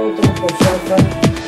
Otro por Salsa.